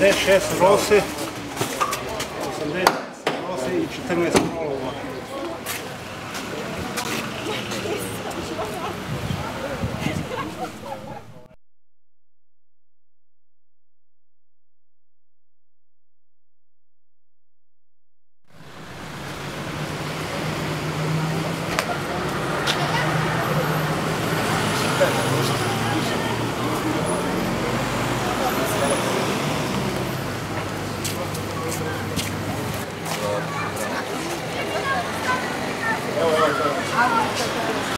86 rose, 80 rose i 14 rolova. Thank